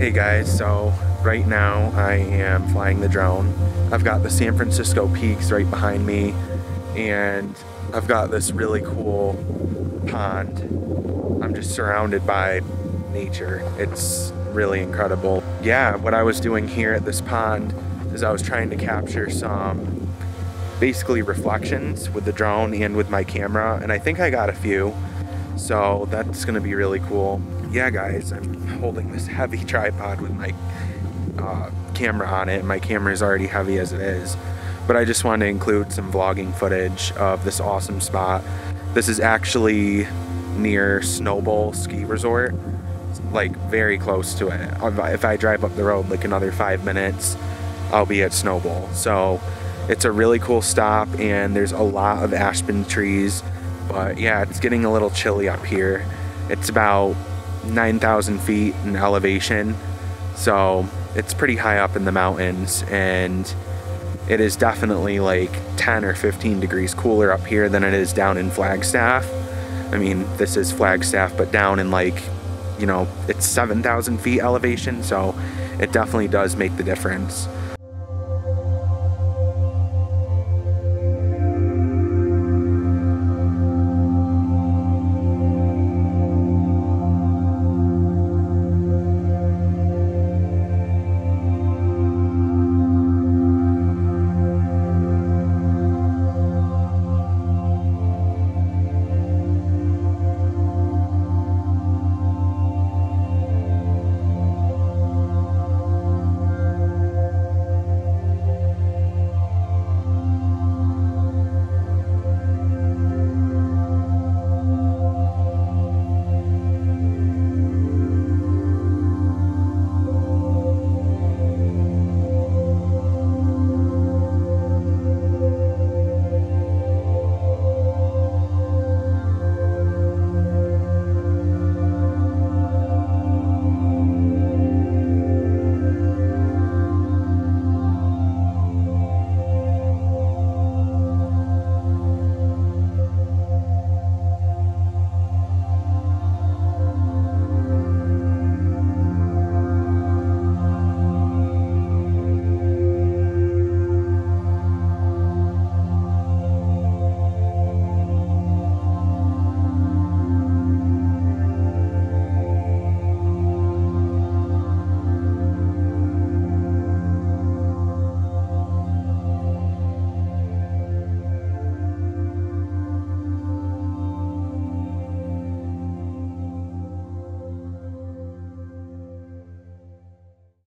Hey guys, so right now I am flying the drone. I've got the San Francisco peaks right behind me and I've got this really cool pond. I'm just surrounded by nature. It's really incredible. Yeah, what I was doing here at this pond is I was trying to capture some basically reflections with the drone and with my camera and I think I got a few. So that's gonna be really cool. Yeah guys, I'm holding this heavy tripod with my uh, camera on it. My camera is already heavy as it is. But I just wanted to include some vlogging footage of this awesome spot. This is actually near Snowbowl Ski Resort, like very close to it. If I drive up the road like another five minutes, I'll be at Snowbowl. So it's a really cool stop and there's a lot of aspen trees. But yeah, it's getting a little chilly up here. It's about 9,000 feet in elevation. So it's pretty high up in the mountains and it is definitely like 10 or 15 degrees cooler up here than it is down in Flagstaff. I mean, this is Flagstaff, but down in like, you know, it's 7,000 feet elevation, so it definitely does make the difference.